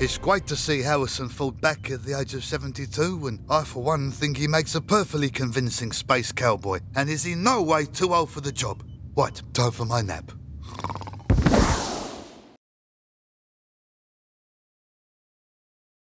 It's great to see Harrison Ford back at the age of 72, and I, for one, think he makes a perfectly convincing space cowboy, and is in no way too old for the job. What, time for my nap?